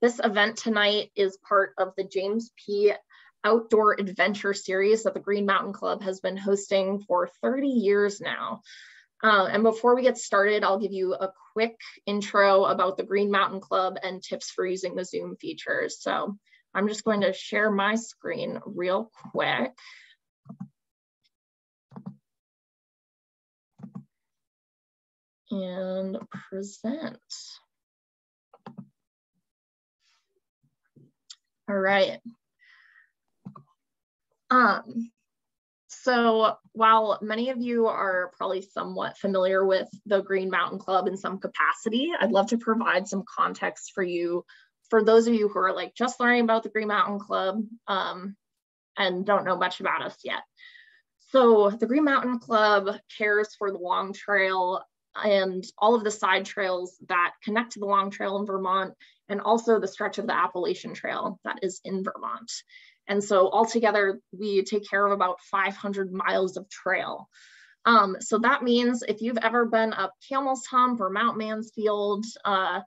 This event tonight is part of the James P. Outdoor Adventure Series that the Green Mountain Club has been hosting for 30 years now. Uh, and before we get started, I'll give you a quick intro about the Green Mountain Club and tips for using the Zoom features. So I'm just going to share my screen real quick. And present. All right. Um, so while many of you are probably somewhat familiar with the Green Mountain Club in some capacity, I'd love to provide some context for you, for those of you who are like just learning about the Green Mountain Club um, and don't know much about us yet. So the Green Mountain Club cares for the Long Trail and all of the side trails that connect to the Long Trail in Vermont and also the stretch of the Appalachian Trail that is in Vermont. And so altogether, we take care of about 500 miles of trail. Um, so that means if you've ever been up Camel's Hump or Mount Mansfield, uh,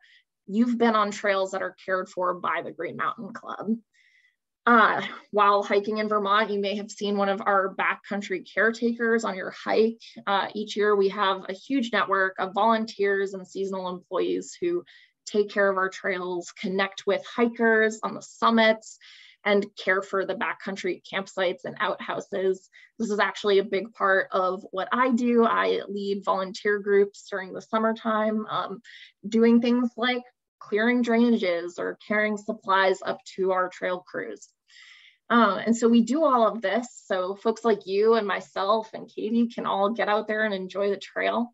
you've been on trails that are cared for by the Green Mountain Club. Uh, while hiking in Vermont, you may have seen one of our backcountry caretakers on your hike. Uh, each year, we have a huge network of volunteers and seasonal employees who take care of our trails, connect with hikers on the summits, and care for the backcountry campsites and outhouses. This is actually a big part of what I do. I lead volunteer groups during the summertime, um, doing things like clearing drainages or carrying supplies up to our trail crews. Uh, and so we do all of this so folks like you and myself and Katie can all get out there and enjoy the trail.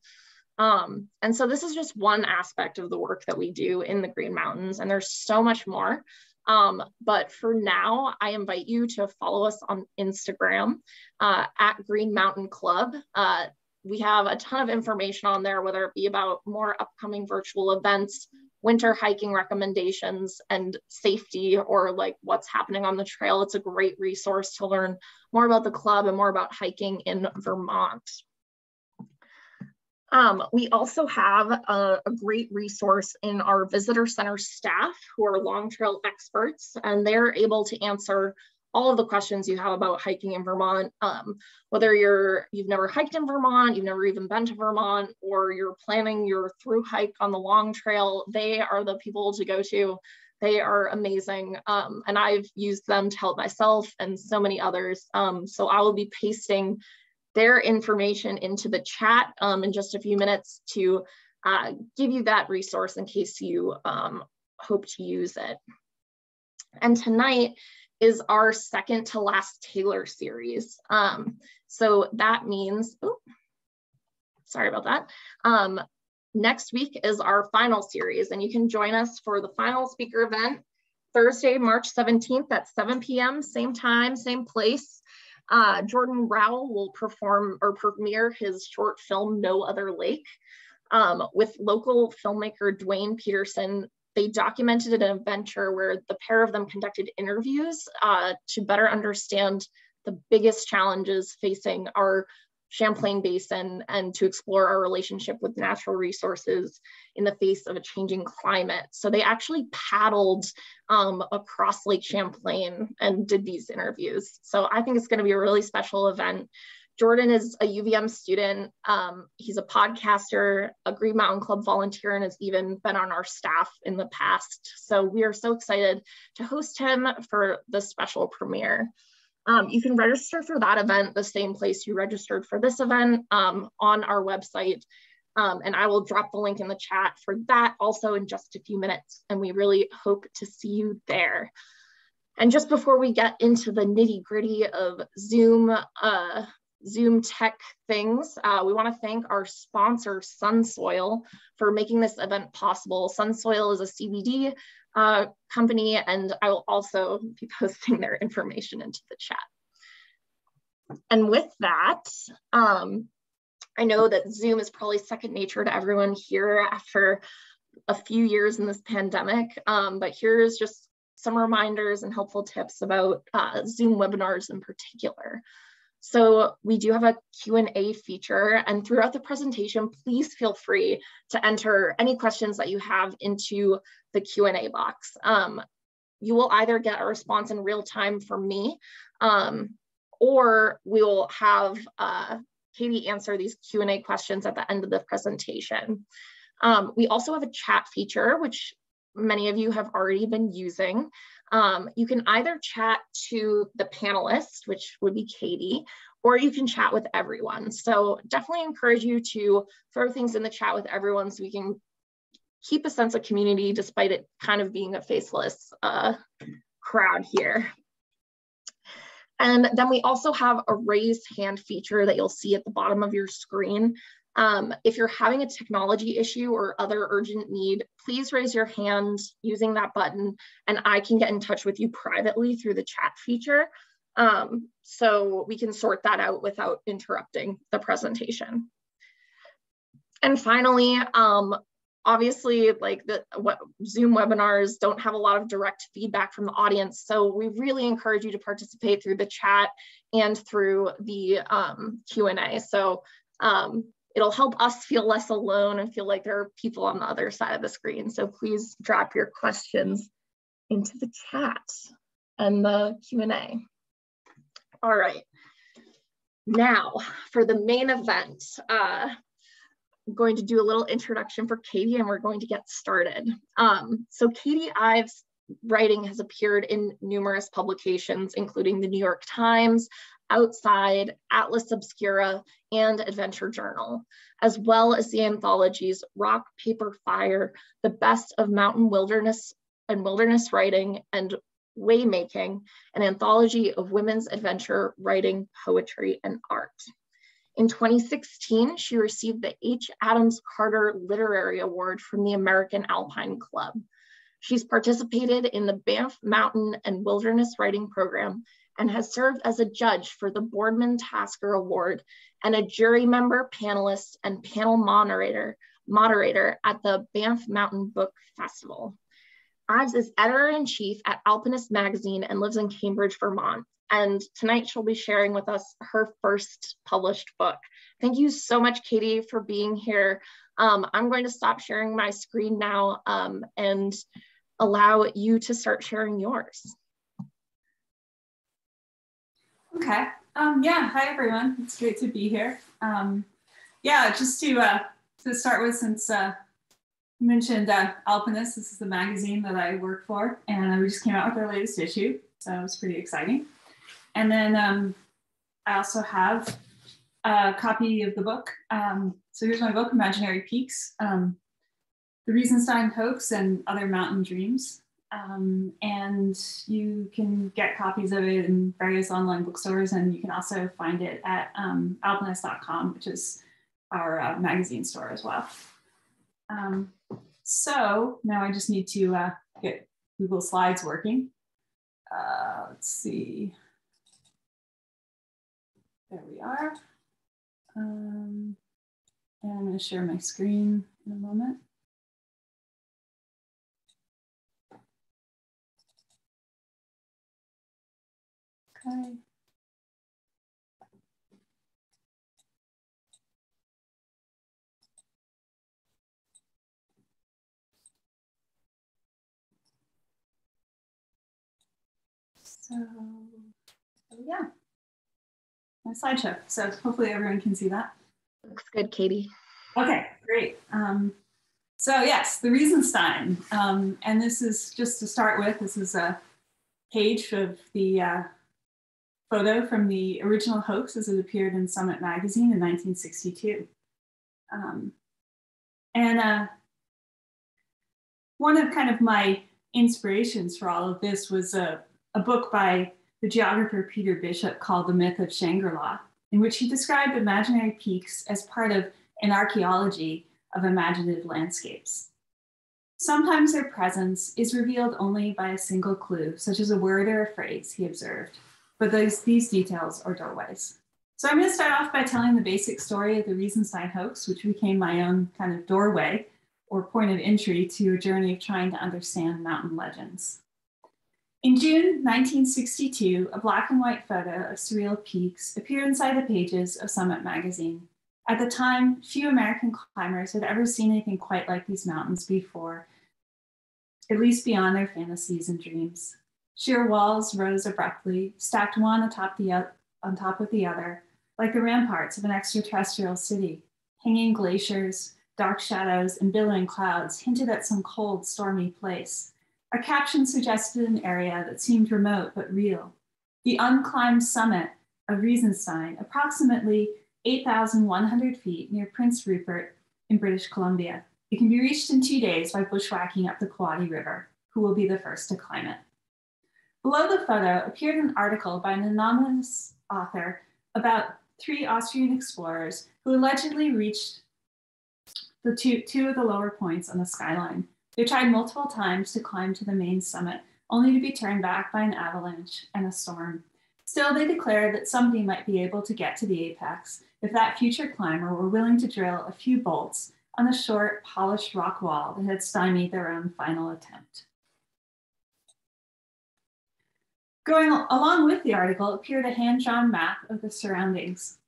Um, and so this is just one aspect of the work that we do in the Green Mountains, and there's so much more. Um, but for now, I invite you to follow us on Instagram uh, at Green Mountain Club. Uh, we have a ton of information on there, whether it be about more upcoming virtual events, winter hiking recommendations and safety or like what's happening on the trail. It's a great resource to learn more about the club and more about hiking in Vermont. Um, we also have a, a, great resource in our visitor center staff who are long trail experts and they're able to answer all of the questions you have about hiking in Vermont, um, whether you're you've never hiked in Vermont, you've never even been to Vermont, or you're planning your through hike on the long trail, they are the people to go to. They are amazing, um, and I've used them to help myself and so many others. Um, so I will be pasting their information into the chat um, in just a few minutes to uh, give you that resource in case you um, hope to use it. And tonight, is our second to last Taylor series. Um, so that means, oh, sorry about that. Um, next week is our final series and you can join us for the final speaker event Thursday, March 17th at 7 p.m., same time, same place. Uh, Jordan Rowell will perform or premiere his short film, No Other Lake, um, with local filmmaker Dwayne Peterson. They documented an adventure where the pair of them conducted interviews uh, to better understand the biggest challenges facing our Champlain Basin and to explore our relationship with natural resources in the face of a changing climate. So they actually paddled um, across Lake Champlain and did these interviews. So I think it's going to be a really special event. Jordan is a UVM student. Um, he's a podcaster, a Green Mountain Club volunteer, and has even been on our staff in the past. So we are so excited to host him for the special premiere. Um, you can register for that event the same place you registered for this event um, on our website. Um, and I will drop the link in the chat for that also in just a few minutes. And we really hope to see you there. And just before we get into the nitty gritty of Zoom uh, Zoom tech things. Uh, we want to thank our sponsor, Sunsoil, for making this event possible. Sunsoil is a CBD uh, company, and I will also be posting their information into the chat. And with that, um, I know that Zoom is probably second nature to everyone here after a few years in this pandemic, um, but here's just some reminders and helpful tips about uh, Zoom webinars in particular. So we do have a Q&A feature and throughout the presentation, please feel free to enter any questions that you have into the Q&A box. Um, you will either get a response in real time from me um, or we will have uh, Katie answer these Q&A questions at the end of the presentation. Um, we also have a chat feature, which many of you have already been using. Um, you can either chat to the panelists, which would be Katie, or you can chat with everyone. So definitely encourage you to throw things in the chat with everyone so we can keep a sense of community despite it kind of being a faceless uh, crowd here. And then we also have a raised hand feature that you'll see at the bottom of your screen. Um, if you're having a technology issue or other urgent need, please raise your hand using that button and I can get in touch with you privately through the chat feature. Um, so we can sort that out without interrupting the presentation. And finally, um, obviously like the what zoom webinars don't have a lot of direct feedback from the audience so we really encourage you to participate through the chat and through the um, q&a so um, it'll help us feel less alone and feel like there are people on the other side of the screen. So please drop your questions into the chat and the q&a all right. Now for the main event uh, I'm going to do a little introduction for Katie and we're going to get started. Um, so Katie Ives writing has appeared in numerous publications, including the New York Times, Outside, Atlas Obscura, and Adventure Journal, as well as the anthologies Rock, Paper, Fire, The Best of Mountain Wilderness and Wilderness Writing, and Waymaking, an anthology of women's adventure writing, poetry, and art. In 2016, she received the H. Adams Carter Literary Award from the American Alpine Club. She's participated in the Banff Mountain and Wilderness Writing Program and has served as a judge for the Boardman Tasker Award and a jury member, panelist, and panel moderator, moderator at the Banff Mountain Book Festival. Ives is editor-in-chief at Alpinist Magazine and lives in Cambridge, Vermont. And tonight she'll be sharing with us her first published book. Thank you so much, Katie, for being here. Um, I'm going to stop sharing my screen now um, and allow you to start sharing yours. Okay. Um, yeah. Hi, everyone. It's great to be here. Um, yeah, just to uh, to start with, since uh, you mentioned uh, Alpinist, this is the magazine that I work for, and we just came out with our latest issue, so it was pretty exciting. And then um, I also have a copy of the book. Um, so here's my book, Imaginary Peaks, um, The Riesenstein Hoax and Other Mountain Dreams. Um, and you can get copies of it in various online bookstores, and you can also find it at um, which is our uh, magazine store as well. Um, so now I just need to uh, get Google Slides working. Uh, let's see. There we are. Um, and I'm going to share my screen in a moment. Okay. So, so yeah my slideshow. So hopefully everyone can see that. Looks good, Katie. Okay, great. Um, so yes, the Riesenstein. Um, and this is just to start with, this is a page of the uh, photo from the original hoax as it appeared in Summit magazine in 1962. Um, and uh, one of kind of my inspirations for all of this was a, a book by the geographer Peter Bishop called The Myth of Shangri-La, in which he described imaginary peaks as part of an archaeology of imaginative landscapes. Sometimes their presence is revealed only by a single clue, such as a word or a phrase, he observed, but those, these details are doorways. So I'm going to start off by telling the basic story of the Reason Riesenstein hoax, which became my own kind of doorway or point of entry to a journey of trying to understand mountain legends. In June 1962, a black and white photo of Surreal Peaks appeared inside the pages of Summit magazine. At the time, few American climbers had ever seen anything quite like these mountains before, at least beyond their fantasies and dreams. Sheer walls rose abruptly, stacked one atop the, on top of the other, like the ramparts of an extraterrestrial city. Hanging glaciers, dark shadows, and billowing clouds hinted at some cold, stormy place. A caption suggested an area that seemed remote but real. The unclimbed summit of Riesenstein, approximately 8,100 feet near Prince Rupert in British Columbia. It can be reached in two days by bushwhacking up the Klawatti River, who will be the first to climb it. Below the photo appeared an article by an anonymous author about three Austrian explorers who allegedly reached the two, two of the lower points on the skyline. They tried multiple times to climb to the main summit, only to be turned back by an avalanche and a storm. Still, they declared that somebody might be able to get to the apex if that future climber were willing to drill a few bolts on the short, polished rock wall that had stymied their own final attempt. Going along with the article appeared a hand-drawn map of the surroundings.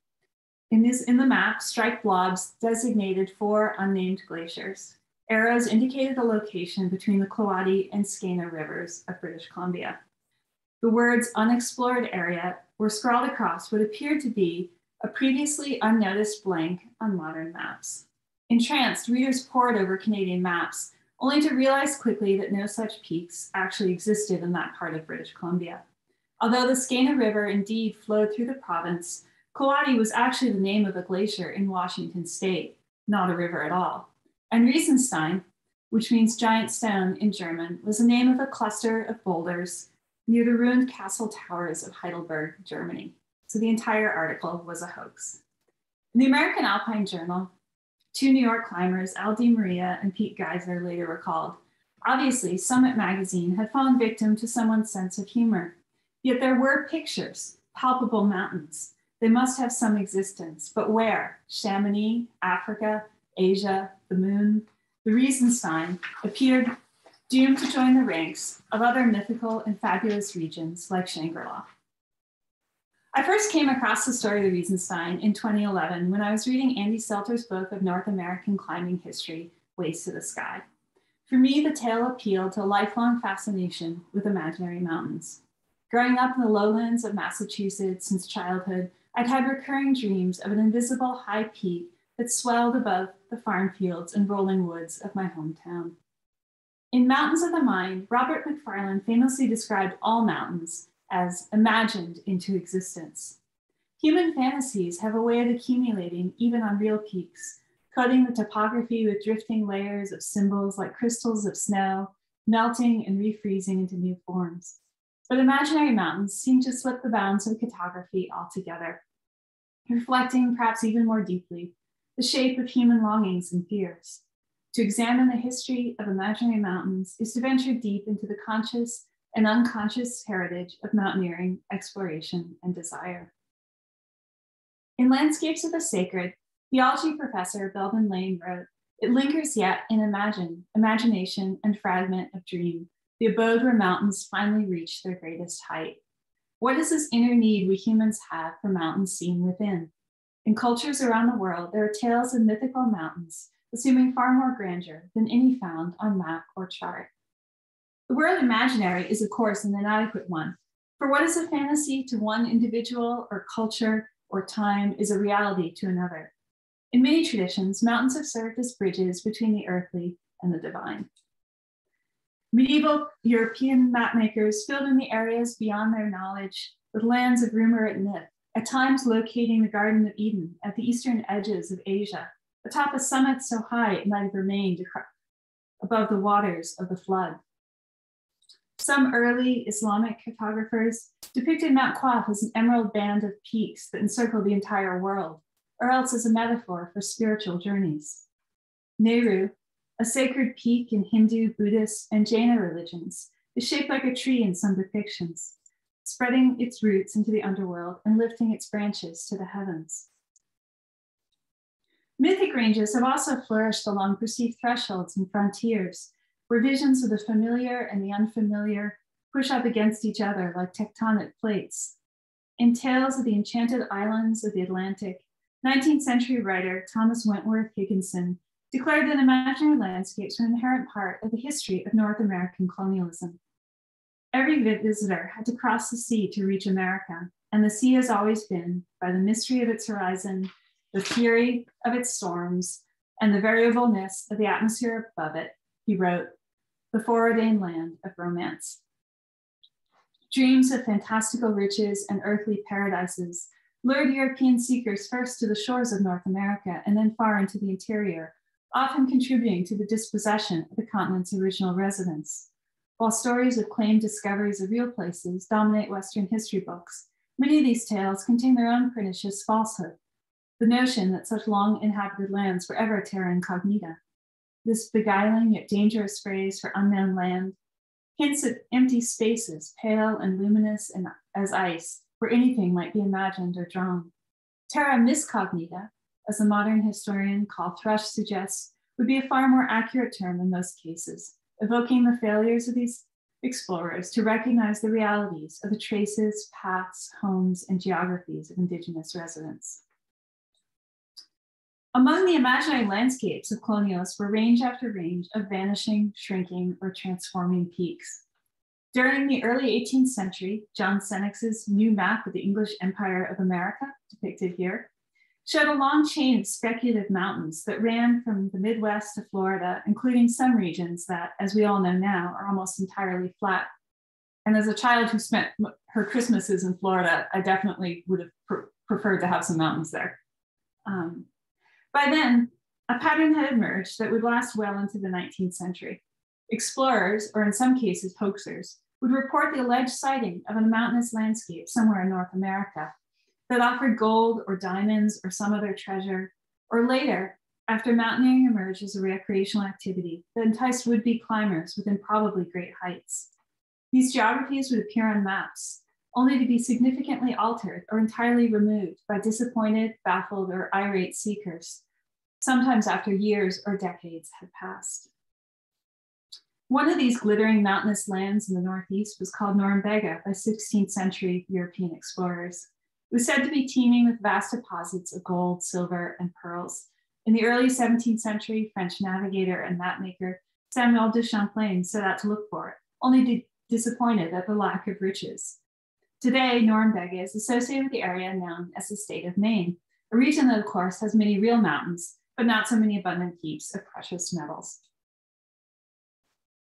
In, this, in the map, striped blobs designated four unnamed glaciers. Arrows indicated the location between the Klawatti and Skeena rivers of British Columbia. The words unexplored area were scrawled across what appeared to be a previously unnoticed blank on modern maps. Entranced, readers pored over Canadian maps, only to realize quickly that no such peaks actually existed in that part of British Columbia. Although the Skeena River indeed flowed through the province, Klawatti was actually the name of a glacier in Washington state, not a river at all. And Riesenstein, which means giant stone in German, was the name of a cluster of boulders near the ruined castle towers of Heidelberg, Germany. So the entire article was a hoax. In the American Alpine Journal, two New York climbers, Al DeMaria and Pete Geiser, later recalled obviously, Summit magazine had fallen victim to someone's sense of humor. Yet there were pictures, palpable mountains. They must have some existence, but where? Chamonix, Africa, Asia, the moon. The Riesenstein appeared doomed to join the ranks of other mythical and fabulous regions like Shangri La. I first came across the story of the Riesenstein in 2011 when I was reading Andy Selters' book of North American climbing history, Ways to the Sky. For me, the tale appealed to a lifelong fascination with imaginary mountains. Growing up in the lowlands of Massachusetts since childhood, I'd had recurring dreams of an invisible high peak that swelled above the farm fields and rolling woods of my hometown. In Mountains of the Mind, Robert Macfarlane famously described all mountains as imagined into existence. Human fantasies have a way of accumulating even on real peaks, coating the topography with drifting layers of symbols like crystals of snow, melting and refreezing into new forms. But imaginary mountains seem to slip the bounds of cartography altogether, reflecting perhaps even more deeply the shape of human longings and fears. To examine the history of imaginary mountains is to venture deep into the conscious and unconscious heritage of mountaineering, exploration, and desire. In Landscapes of the Sacred, theology professor Belden Lane wrote, it lingers yet in imagine, imagination and fragment of dream, the abode where mountains finally reach their greatest height. What is this inner need we humans have for mountains seen within? In cultures around the world, there are tales of mythical mountains, assuming far more grandeur than any found on map or chart. The word imaginary is, of course, an inadequate one. For what is a fantasy to one individual or culture or time is a reality to another. In many traditions, mountains have served as bridges between the earthly and the divine. Medieval European mapmakers filled in the areas beyond their knowledge with lands of rumor and myth, at times locating the Garden of Eden at the eastern edges of Asia, atop a summit so high it might have remained above the waters of the flood. Some early Islamic cartographers depicted Mount Qaf as an emerald band of peaks that encircle the entire world, or else as a metaphor for spiritual journeys. Meru, a sacred peak in Hindu, Buddhist, and Jaina religions, is shaped like a tree in some depictions, spreading its roots into the underworld and lifting its branches to the heavens. Mythic ranges have also flourished along perceived thresholds and frontiers, where visions of the familiar and the unfamiliar push up against each other like tectonic plates. In Tales of the Enchanted Islands of the Atlantic, 19th century writer Thomas Wentworth Higginson declared that imaginary landscapes were an inherent part of the history of North American colonialism. Every visitor had to cross the sea to reach America, and the sea has always been, by the mystery of its horizon, the fury of its storms, and the variableness of the atmosphere above it, he wrote, the foreordained land of romance. Dreams of fantastical riches and earthly paradises lured European seekers first to the shores of North America and then far into the interior, often contributing to the dispossession of the continent's original residents. While stories of claimed discoveries of real places dominate Western history books, many of these tales contain their own pernicious falsehood. The notion that such long inhabited lands were ever terra incognita. This beguiling yet dangerous phrase for unknown land hints at empty spaces, pale and luminous and as ice, where anything might be imagined or drawn. Terra miscognita, as the modern historian Coll Thrush suggests, would be a far more accurate term in most cases, evoking the failures of these explorers to recognize the realities of the traces, paths, homes, and geographies of Indigenous residents. Among the imaginary landscapes of colonialists were range after range of vanishing, shrinking, or transforming peaks. During the early 18th century, John Senex's new map of the English Empire of America, depicted here, showed a long chain of speculative mountains that ran from the Midwest to Florida, including some regions that, as we all know now, are almost entirely flat. And as a child who spent her Christmases in Florida, I definitely would have pr preferred to have some mountains there. Um, by then, a pattern had emerged that would last well into the 19th century. Explorers, or in some cases hoaxers, would report the alleged sighting of a mountainous landscape somewhere in North America that offered gold or diamonds or some other treasure, or later, after mountaineering emerged as a recreational activity that enticed would-be climbers within probably great heights. These geographies would appear on maps, only to be significantly altered or entirely removed by disappointed, baffled, or irate seekers, sometimes after years or decades had passed. One of these glittering mountainous lands in the Northeast was called Norumbega by 16th century European explorers. It was said to be teeming with vast deposits of gold, silver, and pearls. In the early 17th century, French navigator and mapmaker Samuel de Champlain set out to look for it, only disappointed at the lack of riches. Today, Norumbega is associated with the area known as the state of Maine, a region that, of course, has many real mountains, but not so many abundant heaps of precious metals.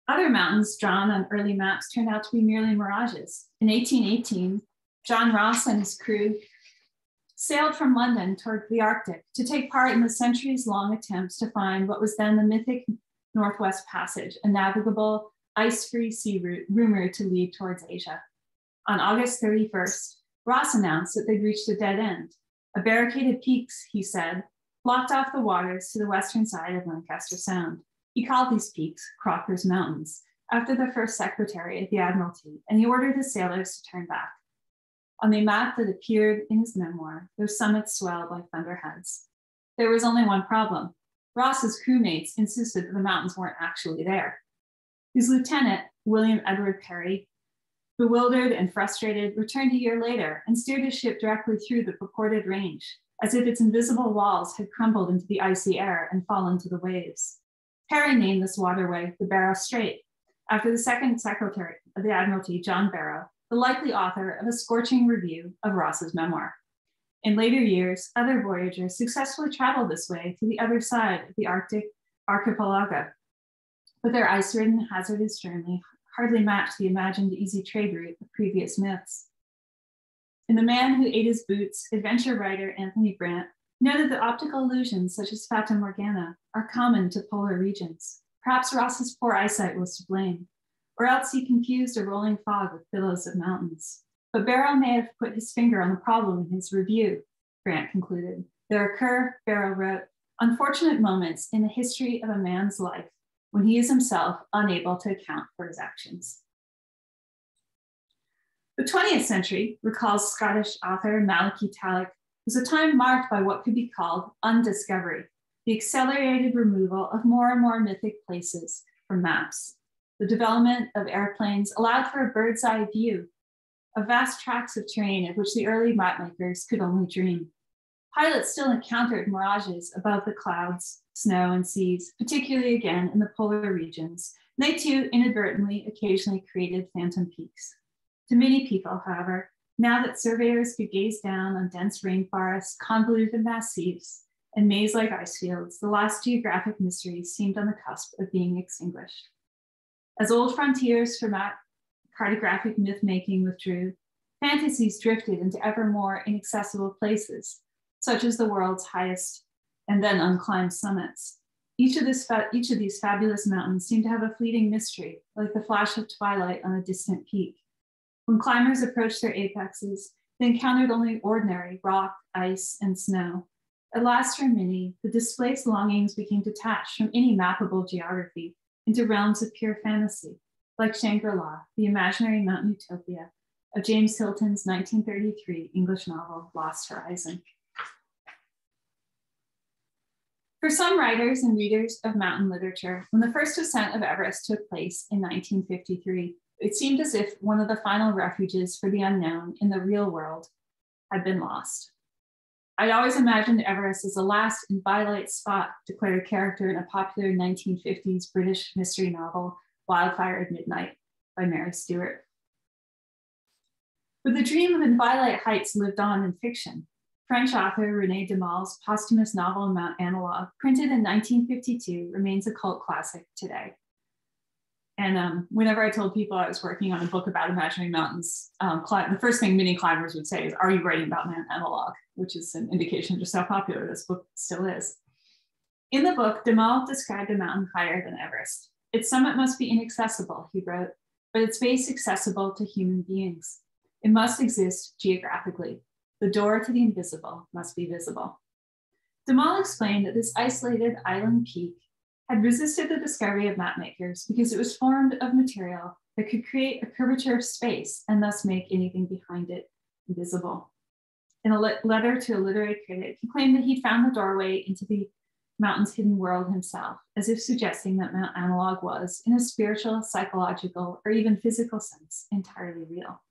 Other mountains drawn on early maps turned out to be merely mirages. In 1818, John Ross and his crew sailed from London toward the Arctic to take part in the centuries long attempts to find what was then the mythic Northwest Passage, a navigable, ice free sea route rumored to lead towards Asia. On August 31st, Ross announced that they'd reached a dead end. A barricaded peaks, he said, blocked off the waters to the western side of Lancaster Sound. He called these peaks Crocker's Mountains, after the first secretary of the Admiralty, and he ordered his sailors to turn back. On the map that appeared in his memoir, those summits swelled like thunderheads. There was only one problem. Ross's crewmates insisted that the mountains weren't actually there. His lieutenant, William Edward Parry, bewildered and frustrated, returned a year later and steered his ship directly through the purported range, as if its invisible walls had crumbled into the icy air and fallen to the waves. Parry named this waterway the Barrow Strait, after the second secretary of the Admiralty, John Barrow, the likely author of a scorching review of Ross's memoir. In later years, other voyagers successfully traveled this way to the other side of the Arctic archipelago, but their ice-ridden, hazardous journey hardly matched the imagined easy trade route of previous myths. In The Man Who Ate His Boots, adventure writer Anthony Brandt noted that optical illusions such as Fata Morgana are common to polar regions. Perhaps Ross's poor eyesight was to blame, or else he confused a rolling fog with billows of mountains. But Barrow may have put his finger on the problem in his review, Brandt concluded. There occur, Barrow wrote, unfortunate moments in the history of a man's life when he is himself unable to account for his actions. The 20th century, recalls Scottish author Malachy Tallack, was a time marked by what could be called undiscovery, the accelerated removal of more and more mythic places from maps. The development of airplanes allowed for a bird's eye view of vast tracts of terrain of which the early mapmakers could only dream. Pilots still encountered mirages above the clouds, snow, and seas, particularly again in the polar regions. They too inadvertently occasionally created phantom peaks. To many people, however, now that surveyors could gaze down on dense rainforests, convoluted massifs, and maze-like ice fields, the last geographic mysteries seemed on the cusp of being extinguished. As old frontiers for cartographic myth-making withdrew, fantasies drifted into ever more inaccessible places, such as the world's highest and then unclimbed summits. Each of, this each of these fabulous mountains seemed to have a fleeting mystery, like the flash of twilight on a distant peak. When climbers approached their apexes, they encountered only ordinary rock, ice, and snow. At last, for many, the displaced longings became detached from any mappable geography into realms of pure fantasy, like Shangri-La, the imaginary mountain utopia of James Hilton's 1933 English novel, Lost Horizon. For some writers and readers of mountain literature, when the first ascent of Everest took place in 1953, it seemed as if one of the final refuges for the unknown in the real world had been lost. I'd always imagined Everest as the last inviolate spot, declared a character in a popular 1950s British mystery novel, Wildfire at Midnight by Mary Stewart. But the dream of inviolate heights lived on in fiction. French author René Daumal's posthumous novel Mount Analogue, printed in 1952, remains a cult classic today. And um, whenever I told people I was working on a book about imaginary mountains, um, the first thing many climbers would say is, Are you writing about Mount Analogue? Which is an indication of just how popular this book still is. In the book, Daumal described a mountain higher than Everest. Its summit must be inaccessible, he wrote, but its base accessible to human beings. It must exist geographically. The door to the invisible must be visible. Daumal explained that this isolated island peak had resisted the discovery of mapmakers because it was formed of material that could create a curvature of space and thus make anything behind it invisible. In a le letter to a literary critic, he claimed that he'd found the doorway into the mountain's hidden world himself, as if suggesting that Mount Analogue was, in a spiritual, psychological, or even physical sense, entirely real.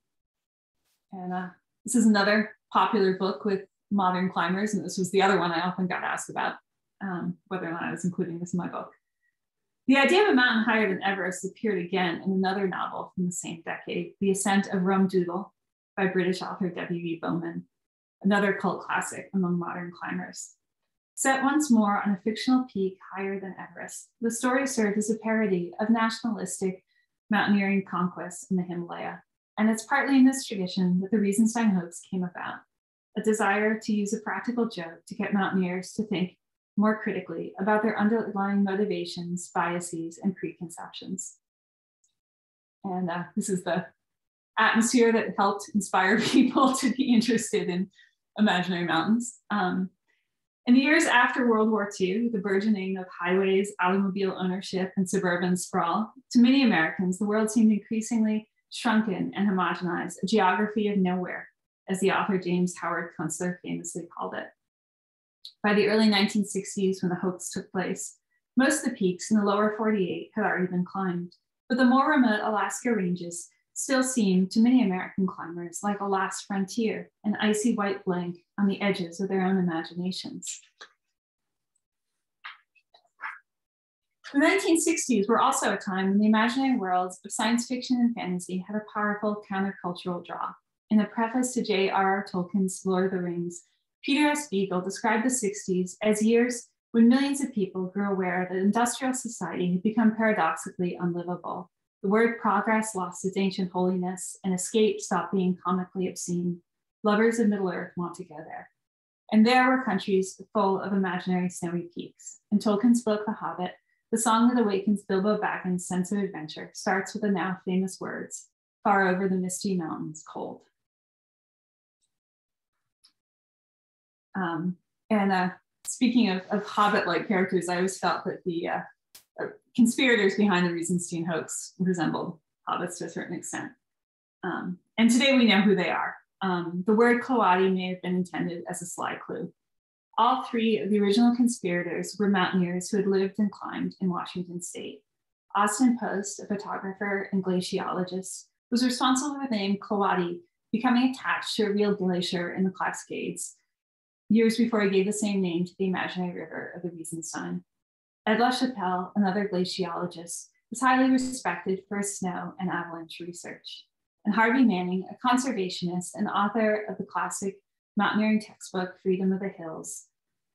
And uh, this is another popular book with modern climbers, and this was the other one I often got asked about um, whether or not I was including this in my book. The idea of a mountain higher than Everest appeared again in another novel from the same decade, The Ascent of Rum Doodle by British author W.E. Bowman, another cult classic among modern climbers. Set once more on a fictional peak higher than Everest, the story served as a parody of nationalistic mountaineering conquests in the Himalaya. And it's partly in this tradition that the Riesenstein hoax came about, a desire to use a practical joke to get mountaineers to think more critically about their underlying motivations, biases, and preconceptions. And uh, this is the atmosphere that helped inspire people to be interested in imaginary mountains. Um, in the years after World War II, the burgeoning of highways, automobile ownership, and suburban sprawl, to many Americans, the world seemed increasingly shrunken and homogenized, a geography of nowhere, as the author James Howard Kunstler famously called it. By the early 1960s, when the hoax took place, most of the peaks in the lower 48 had already been climbed, but the more remote Alaska ranges still seemed to many American climbers like a last frontier, an icy white blank on the edges of their own imaginations. The 1960s were also a time when the imaginary worlds of science fiction and fantasy had a powerful countercultural draw. In a preface to J.R.R. Tolkien's Lord of the Rings, Peter S. Beagle described the 60s as years when millions of people grew aware that industrial society had become paradoxically unlivable. The word progress lost its ancient holiness, and escape stopped being comically obscene. Lovers of Middle Earth want to go there. And there were countries full of imaginary snowy peaks. In Tolkien's book, The Hobbit, the song that awakens Bilbo Baggin's sense of adventure starts with the now famous words, far over the misty mountains, cold. Um, and uh, speaking of, of Hobbit-like characters, I always felt that the uh, uh, conspirators behind the Riesenstein hoax resembled hobbits to a certain extent. Um, and today we know who they are. Um, the word Klawatti may have been intended as a sly clue. All three of the original conspirators were mountaineers who had lived and climbed in Washington state. Austin Post, a photographer and glaciologist, was responsible for the name Klawatti becoming attached to a real glacier in the Cascades years before he gave the same name to the imaginary river of the Riesenstein. Ed LaChapelle, another glaciologist, was highly respected for his snow and avalanche research. And Harvey Manning, a conservationist and author of the classic mountaineering textbook, Freedom of the Hills,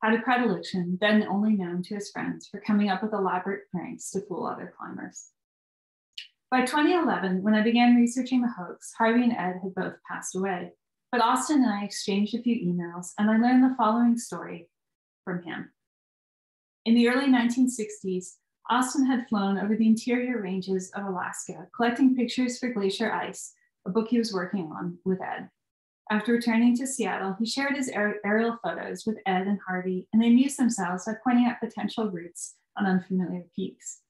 had a predilection, then only known to his friends, for coming up with elaborate pranks to fool other climbers. By 2011, when I began researching the hoax, Harvey and Ed had both passed away, but Austin and I exchanged a few emails, and I learned the following story from him. In the early 1960s, Austin had flown over the interior ranges of Alaska, collecting pictures for Glacier Ice, a book he was working on with Ed. After returning to Seattle, he shared his aerial photos with Ed and Harvey, and they amused themselves by pointing out potential routes on unfamiliar peaks.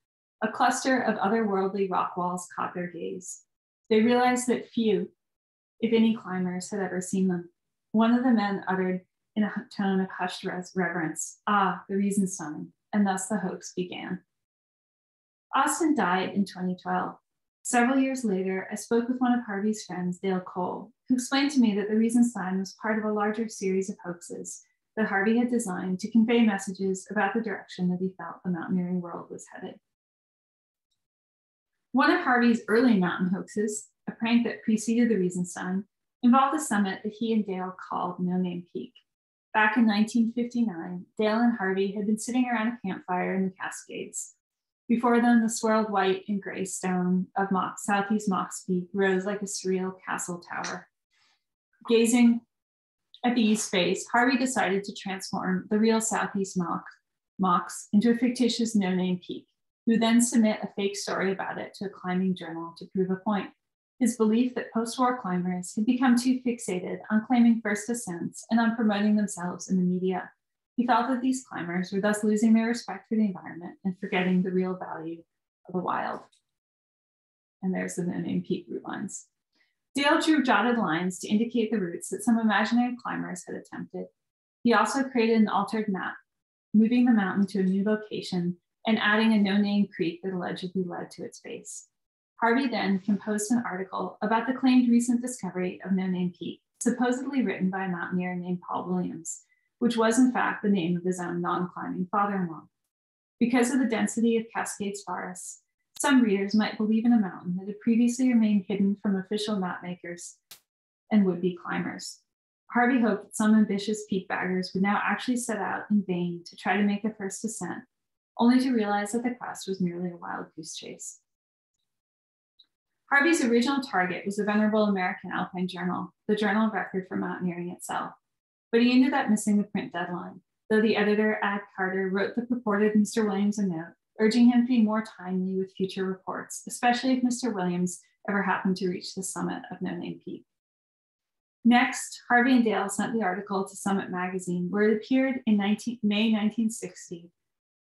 A cluster of otherworldly rock walls caught their gaze. They realized that few, if any, climbers had ever seen them. One of the men uttered in a tone of hushed reverence, Ah, the Riesenstein, and thus the hoax began. Austin died in 2012. Several years later, I spoke with one of Harvey's friends, Dale Cole, who explained to me that the Riesenstein was part of a larger series of hoaxes that Harvey had designed to convey messages about the direction that he felt the mountaineering world was headed. One of Harvey's early mountain hoaxes, a prank that preceded the Riesenstein, involved a summit that he and Dale called No Name Peak. Back in 1959, Dale and Harvey had been sitting around a campfire in the Cascades. Before them, the swirled white and gray stone of Southeast Mox Peak rose like a surreal castle tower. Gazing at the east face, Harvey decided to transform the real Southeast Mox, Mox into a fictitious no-name peak, who then submit a fake story about it to a climbing journal to prove a point. His belief that post-war climbers had become too fixated on claiming first ascents and on promoting themselves in the media. He felt that these climbers were thus losing their respect for the environment and forgetting the real value of the wild. And there's the no-name peak route lines. Dale drew dotted lines to indicate the routes that some imaginary climbers had attempted. He also created an altered map, moving the mountain to a new location and adding a no-name creek that allegedly led to its base. Harvey then composed an article about the claimed recent discovery of No-Name Peak, supposedly written by a mountaineer named Paul Williams, which was in fact the name of his own non-climbing father-in-law. Because of the density of Cascades forests, some readers might believe in a mountain that had previously remained hidden from official mapmakers and would-be climbers. Harvey hoped that some ambitious peak baggers would now actually set out in vain to try to make the first ascent, only to realize that the quest was merely a wild goose chase. Harvey's original target was the venerable American Alpine Journal, the journal of record for mountaineering itself, but he ended up missing the print deadline, though the editor, Ad Carter, wrote the purported Mr. Williams a note urging him to be more timely with future reports, especially if Mr. Williams ever happened to reach the summit of No Name Peak. Next, Harvey and Dale sent the article to Summit Magazine, where it appeared in 19, May 1960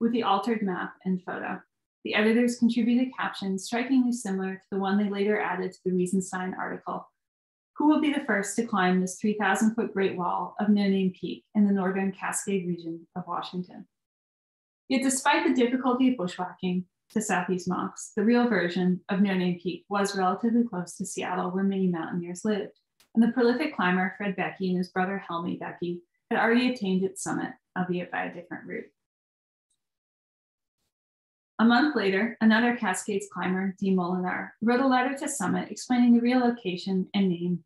with the altered map and photo. The editors contributed captions strikingly similar to the one they later added to the Riesenstein article. Who will be the first to climb this 3,000 foot Great Wall of No Name Peak in the northern Cascade region of Washington? Yet despite the difficulty of bushwhacking to Southeast Mox, the real version of No Name Peak was relatively close to Seattle where many mountaineers lived. And the prolific climber Fred Beckey and his brother Helmy Beckey had already attained its summit, albeit by a different route. A month later, another Cascades climber, Dee Molenaar, wrote a letter to Summit explaining the real location and name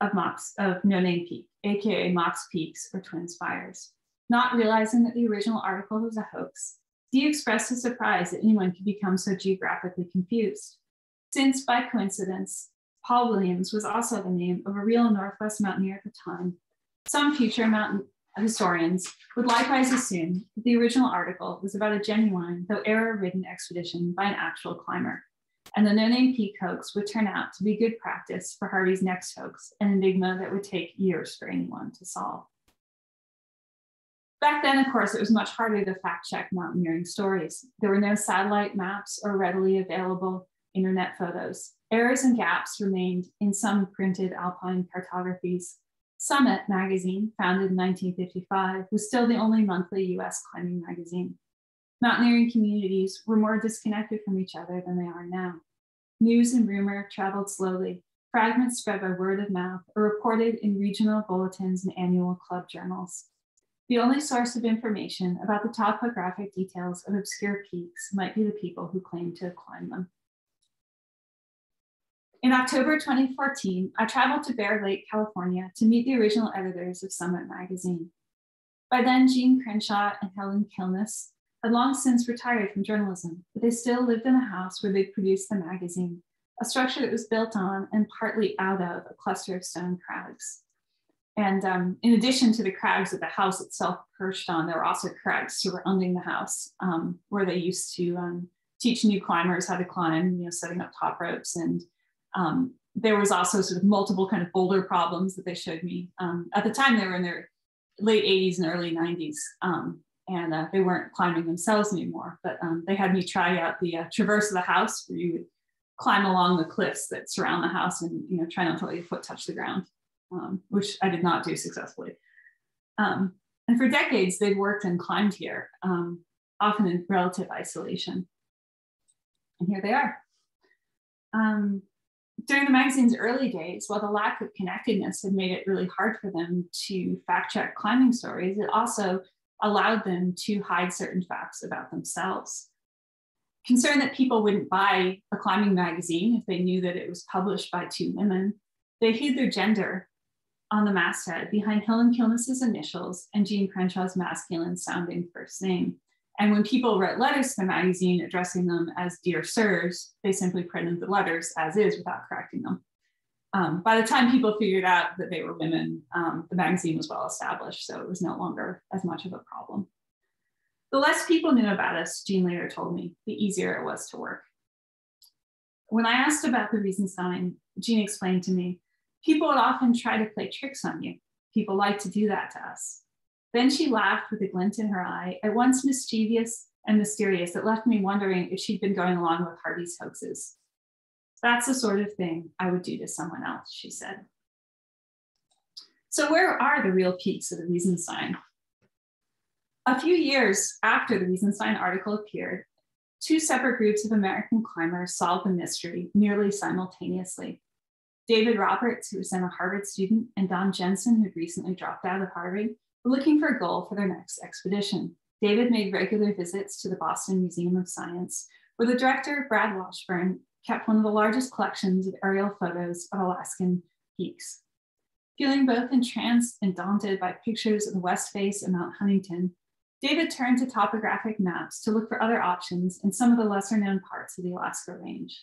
of Mox of No Name Peak, aka Mox Peaks or Twin Spires. Not realizing that the original article was a hoax, Dee expressed his surprise that anyone could become so geographically confused. Since, by coincidence, Paul Williams was also the name of a real Northwest mountaineer at the time, some future mountain historians would likewise assume that the original article was about a genuine, though error-ridden expedition by an actual climber, and the no-name peak hoax would turn out to be good practice for Harvey's next hoax, an enigma that would take years for anyone to solve. Back then, of course, it was much harder to fact check mountaineering stories. There were no satellite maps or readily available internet photos. Errors and gaps remained in some printed alpine cartographies. Summit magazine, founded in 1955, was still the only monthly US climbing magazine. Mountaineering communities were more disconnected from each other than they are now. News and rumor traveled slowly, fragments spread by word of mouth or reported in regional bulletins and annual club journals. The only source of information about the topographic details of obscure peaks might be the people who claim to have climbed them. In October 2014, I traveled to Bear Lake, California to meet the original editors of Summit magazine. By then, Jean Crenshaw and Helen Kilness had long since retired from journalism, but they still lived in a house where they produced the magazine, a structure that was built on and partly out of a cluster of stone crags. And um, in addition to the crags that the house itself perched on, there were also crags surrounding the house um, where they used to um, teach new climbers how to climb, you know, setting up top ropes. And um, there was also sort of multiple kind of boulder problems that they showed me. Um, at the time, they were in their late 80s and early 90s. Um, and uh, they weren't climbing themselves anymore, but they had me try out the uh, traverse of the house where you would climb along the cliffs that surround the house and you know try not to let your foot touch the ground um, which I did not do successfully. Um, and for decades, they'd worked and climbed here, um, often in relative isolation. And here they are. Um, during the magazine's early days, while the lack of connectedness had made it really hard for them to fact check climbing stories, it also allowed them to hide certain facts about themselves. Concerned that people wouldn't buy a climbing magazine if they knew that it was published by two women, they hid their gender on the masthead behind Helen Kilness's initials and Jean Crenshaw's masculine sounding first name. And when people wrote letters to the magazine addressing them as Dear Sirs, they simply printed the letters as is without correcting them. Um, by the time people figured out that they were women, um, the magazine was well established, so it was no longer as much of a problem. The less people knew about us, Jean later told me, the easier it was to work. When I asked about the Riesenstein, Jean explained to me People would often try to play tricks on you. People like to do that to us. Then she laughed with a glint in her eye, at once mischievous and mysterious, that left me wondering if she'd been going along with Hardy's hoaxes. That's the sort of thing I would do to someone else, she said. So, where are the real peaks of the Riesenstein? A few years after the Riesenstein article appeared, two separate groups of American climbers solved the mystery nearly simultaneously. David Roberts, who was then a Harvard student, and Don Jensen, who'd recently dropped out of Harvard, were looking for a goal for their next expedition. David made regular visits to the Boston Museum of Science, where the director, Brad Washburn, kept one of the largest collections of aerial photos of Alaskan peaks. Feeling both entranced and daunted by pictures of the west face of Mount Huntington, David turned to topographic maps to look for other options in some of the lesser known parts of the Alaska Range.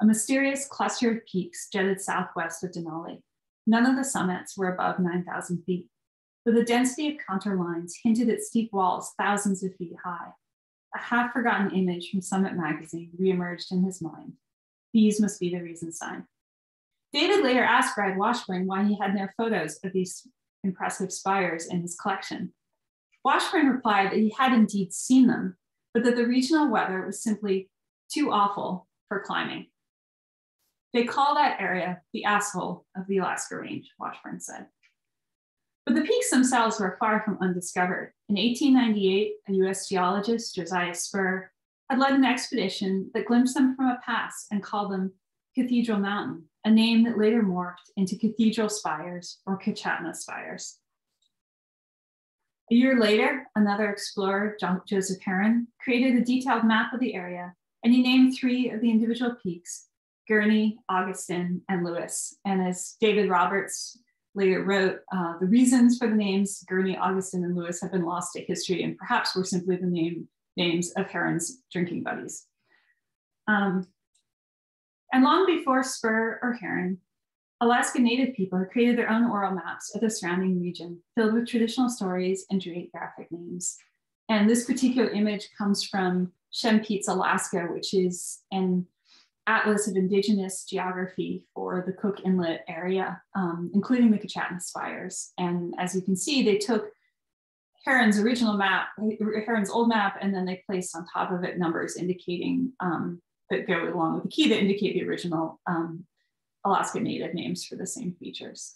A mysterious cluster of peaks jutted southwest of Denali. None of the summits were above 9,000 feet, but the density of contour lines hinted at steep walls thousands of feet high. A half forgotten image from Summit magazine reemerged in his mind. These must be the Riesenstein. David later asked Brad Washburn why he had no photos of these impressive spires in his collection. Washburn replied that he had indeed seen them, but that the regional weather was simply too awful for climbing. They call that area the asshole of the Alaska Range, Washburn said. But the peaks themselves were far from undiscovered. In 1898, a US geologist, Josiah Spurr, had led an expedition that glimpsed them from a pass and called them Cathedral Mountain, a name that later morphed into Cathedral Spires or Kichatna Spires. A year later, another explorer, Joseph Herron, created a detailed map of the area, and he named three of the individual peaks Gurney, Augustin, and Lewis. And as David Roberts later wrote, uh, the reasons for the names Gurney, Augustin, and Lewis have been lost to history and perhaps were simply the name, names of Herron's drinking buddies. Um, and long before Spurr or Herron, Alaska Native people had created their own oral maps of the surrounding region, filled with traditional stories and geographic names. And this particular image comes from Shem Pete's, Alaska, which is an atlas of indigenous geography for the Cook Inlet area, um, including the Kichatna Spires. And as you can see, they took Herron's original map, Herron's old map, and then they placed on top of it numbers indicating um, that go along with the key that indicate the original um, Alaska Native names for the same features.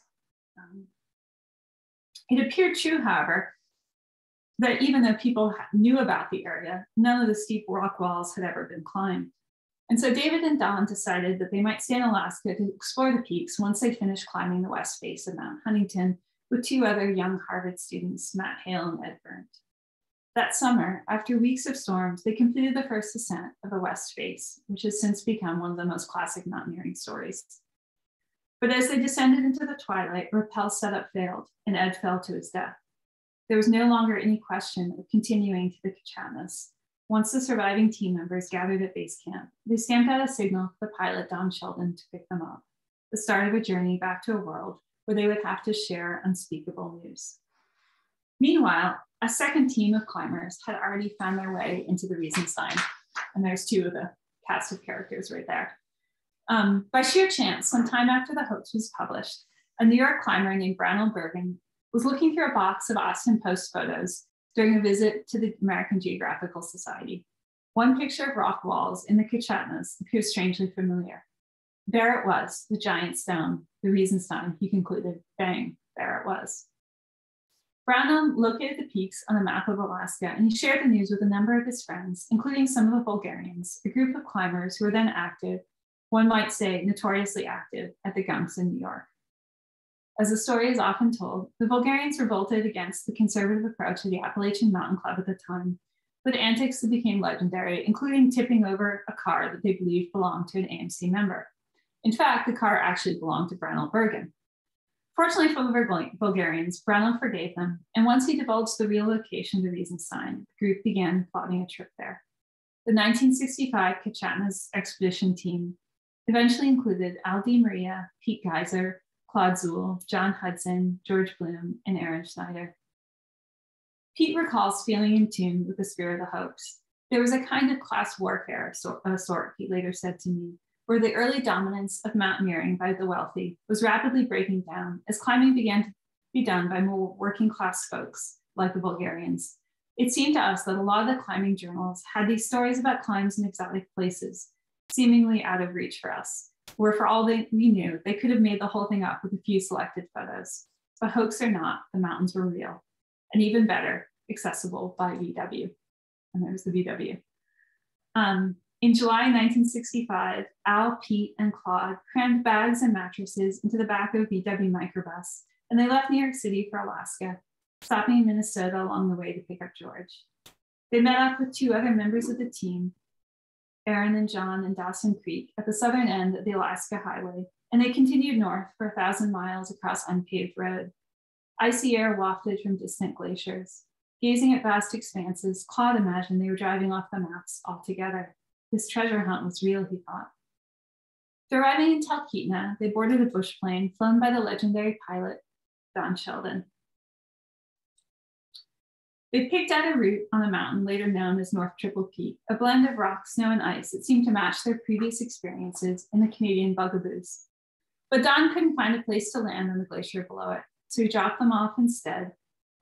Um, it appeared true, however, that even though people knew about the area, none of the steep rock walls had ever been climbed. And so David and Don decided that they might stay in Alaska to explore the peaks once they finished climbing the west face of Mount Huntington with two other young Harvard students, Matt Hale and Ed Bernd. That summer, after weeks of storms, they completed the first ascent of the west face, which has since become one of the most classic mountaineering stories. But as they descended into the twilight, rappel setup failed and Ed fell to his death. There was no longer any question of continuing to the Kichatnas. Once the surviving team members gathered at base camp, they stamped out a signal for the pilot Don Sheldon to pick them up, the start of a journey back to a world where they would have to share unspeakable news. Meanwhile, a second team of climbers had already found their way into the Riesenstein. and there's two of the cast of characters right there. Um, by sheer chance, some time after the hoax was published, a New York climber named Brownell Bergen was looking through a box of Austin Post photos during a visit to the American Geographical Society. One picture of rock walls in the Kichatnas appears strangely familiar. There it was, the giant stone, the Riesenstein, he concluded. Bang, there it was. Brownell located the peaks on a map of Alaska and he shared the news with a number of his friends, including some of the Vulgarians, a group of climbers who were then active, one might say notoriously active, at the Gunks in New York. As the story is often told, the Vulgarians revolted against the conservative approach of the Appalachian Mountain Club at the time, with antics that became legendary, including tipping over a car that they believed belonged to an AMC member. In fact, the car actually belonged to Brownell Bergen. Fortunately for the Vulgarians, Brownell forgave them, and once he divulged the real location of the Riesenstein, the group began plotting a trip there. The 1965 Kichatna's expedition team eventually included Al Maria, Pete Geiser, Claude Suhl, John Hudson, George Bloom, and Aaron Schneider. Pete recalls feeling in tune with the spirit of the hoax. There was a kind of class warfare of a sort, he later said to me, where the early dominance of mountaineering by the wealthy was rapidly breaking down as climbing began to be done by more working class folks like the Vulgarians. It seemed to us that a lot of the climbing journals had these stories about climbs in exotic places, seemingly out of reach for us where for all they, we knew, they could have made the whole thing up with a few selected photos. But hoax or not, the mountains were real, and even better, accessible by VW. And there's the VW. Um, in July 1965, Al, Pete, and Claude crammed bags and mattresses into the back of a VW microbus, and they left New York City for Alaska, stopping in Minnesota along the way to pick up George. They met up with two other members of the team Aaron and John in Dawson Creek at the southern end of the Alaska Highway, and they continued north for a thousand miles across unpaved road. Icy air wafted from distant glaciers. Gazing at vast expanses, Claude imagined they were driving off the maps altogether. This treasure hunt was real, he thought. Arriving in Talkeetna, they boarded a bush plane flown by the legendary pilot Don Sheldon. They picked out a route on a mountain later known as North Triple Peak, a blend of rock, snow, and ice that seemed to match their previous experiences in the Canadian bugaboos. But Don couldn't find a place to land on the glacier below it, so he dropped them off instead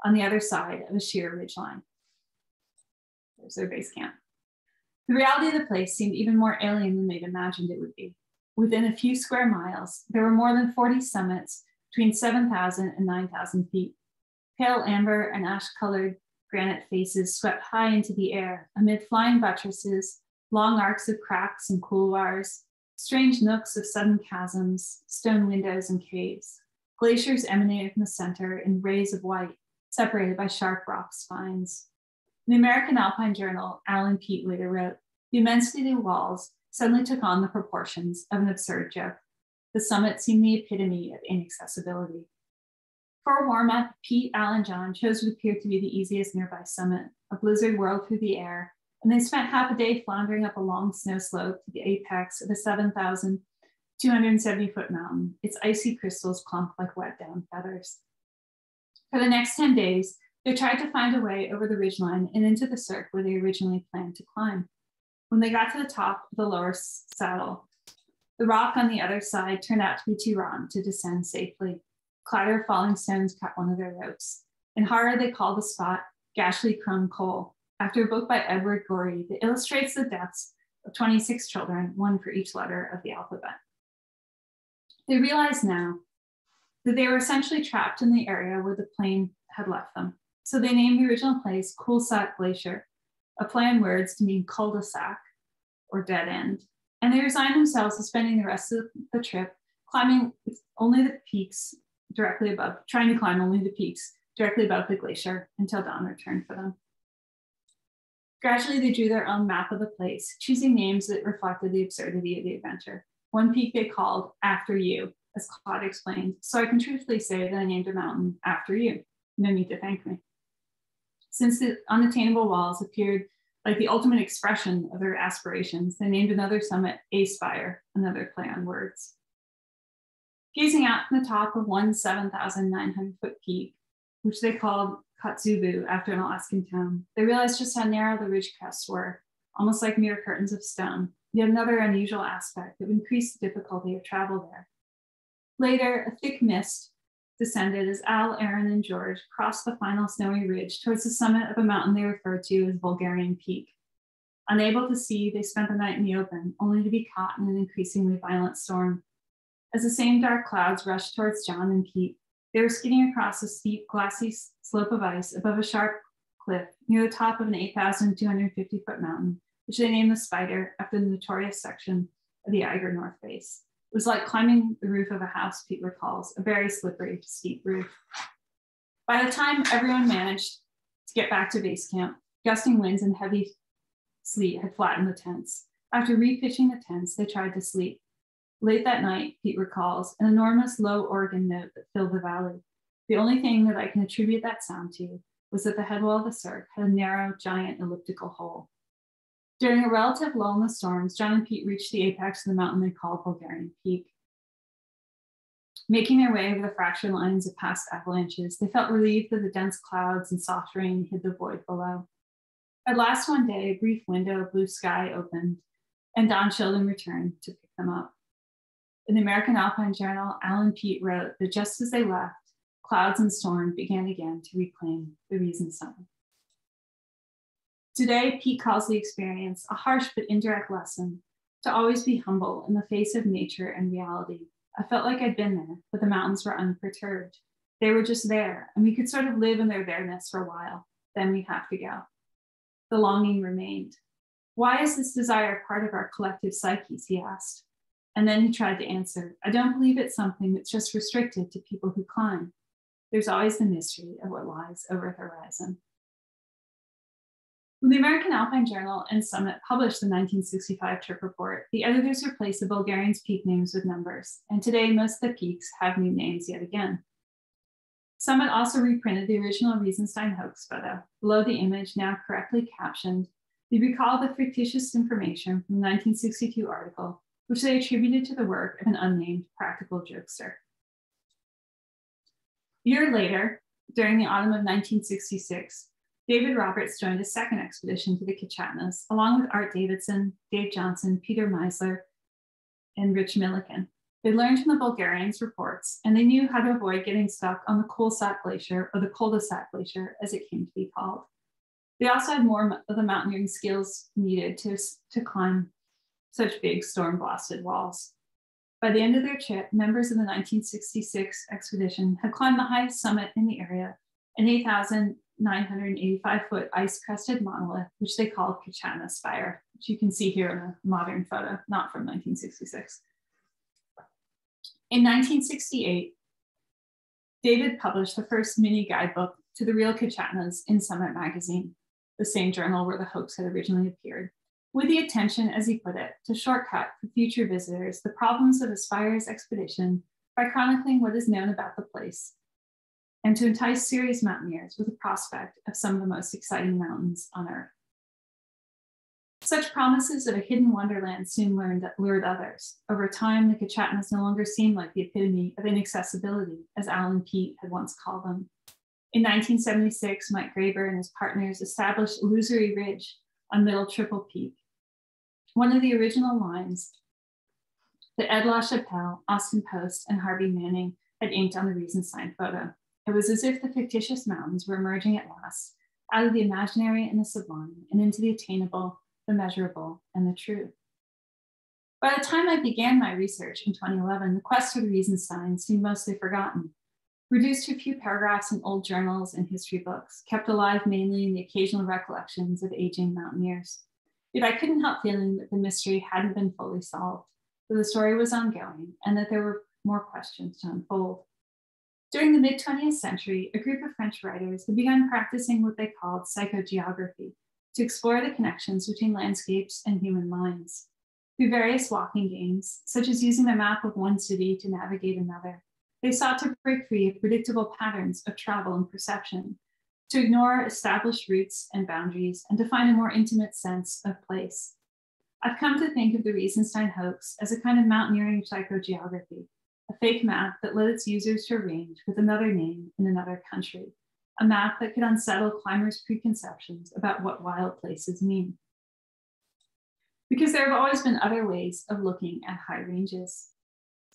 on the other side of a sheer ridgeline. There's their base camp. The reality of the place seemed even more alien than they'd imagined it would be. Within a few square miles, there were more than 40 summits between 7,000 and 9,000 feet. Pale amber and ash colored granite faces swept high into the air amid flying buttresses, long arcs of cracks and couloirs, strange nooks of sudden chasms, stone windows and caves. Glaciers emanated from the center in rays of white, separated by sharp rock spines. In the American Alpine Journal, Alan Pete later wrote, the immensity of the walls suddenly took on the proportions of an absurd joke. The summit seemed the epitome of inaccessibility. For a warm up, Pete, Al, and John chose what appeared to be the easiest nearby summit. A blizzard whirled through the air, and they spent half a day floundering up a long snow slope to the apex of a 7,270 foot mountain. Its icy crystals clumped like wet down feathers. For the next 10 days, they tried to find a way over the ridgeline and into the cirque where they originally planned to climb. When they got to the top of the lower saddle, the rock on the other side turned out to be too rotten to descend safely clatter falling stones cut one of their ropes. In horror, they call the spot Gashlycrumb Col, after a book by Edward Gorey that illustrates the deaths of 26 children, one for each letter of the alphabet. They realize now that they were essentially trapped in the area where the plane had left them, So they named the original place Coolsack Glacier, a play on words to mean cul-de-sac or dead end. And they resigned themselves to spending the rest of the trip climbing only the peaks directly above, trying to climb only the peaks directly above the glacier until dawn returned for them. Gradually, they drew their own map of the place, choosing names that reflected the absurdity of the adventure. One peak they called After You, as Claude explained, so I can truthfully say that I named a mountain after you. No need to thank me. Since the unattainable walls appeared like the ultimate expression of their aspirations, they named another summit A Spire, another play on words. Gazing out from the top of one 7,900 foot peak, which they called Kotzebue after an Alaskan town, they realized just how narrow the ridge crests were, almost like mere curtains of stone, yet another unusual aspect that increased the difficulty of travel there. Later, a thick mist descended as Al, Aaron, and George crossed the final snowy ridge towards the summit of a mountain they referred to as Vulgarian Peak. Unable to see, they spent the night in the open, only to be caught in an increasingly violent storm. As the same dark clouds rushed towards John and Pete, they were skidding across a steep, glassy slope of ice above a sharp cliff near the top of an 8,250 foot mountain, which they named the Spider after the notorious section of the Eiger North Face. It was like climbing the roof of a house, Pete recalls, a very slippery, steep roof. By the time everyone managed to get back to base camp, gusting winds and heavy sleet had flattened the tents. After repitching the tents, they tried to sleep. Late that night, Pete recalls, an enormous low organ note that filled the valley. The only thing that I can attribute that sound to was that the headwall of the cirque had a narrow, giant elliptical hole. During a relative lull in the storms, John and Pete reached the apex of the mountain they called Vulgarian Peak. Making their way over the fractured lines of past avalanches, they felt relieved that the dense clouds and soft rain hid the void below. At last one day, a brief window of blue sky opened, and Don Sheldon returned to pick them up. In the American Alpine Journal, Alan Pete wrote that just as they left, clouds and storm began again to reclaim the Riesenstein. Today, Pete calls the experience a harsh but indirect lesson to always be humble in the face of nature and reality. I felt like I'd been there, but the mountains were unperturbed. They were just there, and we could sort of live in their bareness for a while. Then we'd have to go. The longing remained. Why is this desire part of our collective psyches? He asked. And then he tried to answer, I don't believe it's something that's just restricted to people who climb. There's always the mystery of what lies over the horizon. When the American Alpine Journal and Summit published the 1965 trip report, the editors replaced the Vulgarians' peak names with numbers, and today most of the peaks have new names yet again. Summit also reprinted the original Riesenstein hoax photo. Below the image, now correctly captioned, they recall the fictitious information from the 1962 article which they attributed to the work of an unnamed practical jokester. A year later, during the autumn of 1966, David Roberts joined a second expedition to the Kichatnas, along with Art Davidson, Dave Johnson, Peter Meisler, and Rich Millikan. They learned from the Vulgarians' reports, and they knew how to avoid getting stuck on the Coolsack Glacier, or the Cul-de-sac Glacier, as it came to be called. They also had more of the mountaineering skills needed to, to climb such big storm blasted walls. By the end of their trip, members of the 1966 expedition had climbed the highest summit in the area, an 8,985 foot ice crested monolith, which they called Kichatna Spire, which you can see here in a modern photo, not from 1966. In 1968, David published the first mini guidebook to the real Kichatnas in Summit magazine, the same journal where the hoax had originally appeared with the attention, as he put it, to shortcut for future visitors the problems of Aspire's expedition by chronicling what is known about the place, and to entice serious mountaineers with the prospect of some of the most exciting mountains on Earth. Such promises of a hidden wonderland soon lured, lured others. Over time, the Kichatnas no longer seemed like the epitome of inaccessibility, as Alan Pete had once called them. In 1976, Mike Graber and his partners established Illusory Ridge, on Middle Triple Peak. One of the original lines that Ed LaChapelle, Austin Post, and Harvey Manning had inked on the Riesenstein photo. It was as if the fictitious mountains were emerging at last out of the imaginary and the sublime and into the attainable, the measurable, and the true. By the time I began my research in 2011, the quest for the Riesenstein seemed mostly forgotten. Reduced to a few paragraphs in old journals and history books, kept alive mainly in the occasional recollections of aging mountaineers. Yet I couldn't help feeling that the mystery hadn't been fully solved, that the story was ongoing, and that there were more questions to unfold. During the mid 20th century, a group of French writers had begun practicing what they called psychogeography to explore the connections between landscapes and human minds. Through various walking games, such as using the map of one city to navigate another, they sought to break free of predictable patterns of travel and perception, to ignore established routes and boundaries, and to find a more intimate sense of place. I've come to think of the Riesenstein hoax as a kind of mountaineering psychogeography, a fake map that led its users to arrange with another name in another country, a map that could unsettle climbers' preconceptions about what wild places mean. Because there have always been other ways of looking at high ranges.